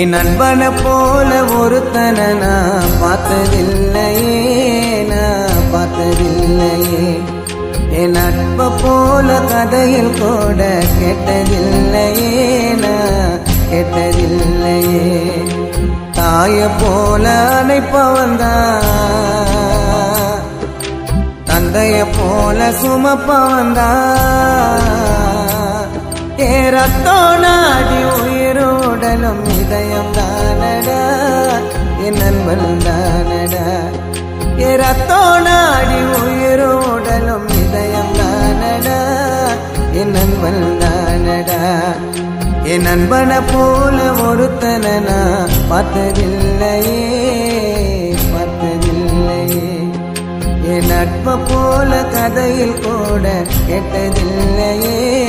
என் நண்பனை போல ஒருத்தனை நான் பார்த்ததில்லையே நான் பார்த்ததில்லையே. என் நட்பை போல கதையில் கூட கெட்டதில்லையே நான் கேட்டதில்லையே. தாய போல அணைப்பவன்தான் தந்தைய போல சுமப்பவன்தான் ஏ ரத்தோ நாடி நம் இதயம் தானடா? என் நண்பன் தானடா? ஏ ரத்தோ நாடி உயிரோடலும் இதயம் தானடா? என் நண்பன் தானடா? என் நண்பனை போல ஒருத்தனை நான் பார்த்ததில்லையே பார்த்ததில்லையே. என் நட்பை போல கதையில் கூட கெட்டதில்லையே.